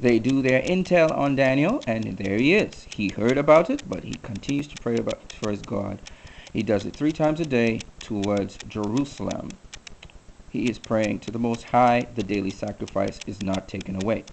They do their intel on Daniel, and there he is. He heard about it, but he continues to pray about for his God. He does it three times a day towards Jerusalem. He is praying to the Most High. The daily sacrifice is not taken away.